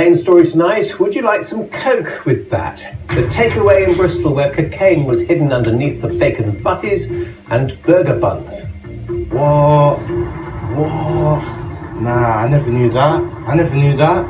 Main story tonight. Would you like some coke with that? The takeaway in Bristol where cocaine was hidden underneath the bacon butties and burger buns. What? What? Nah, I never knew that. I never knew that.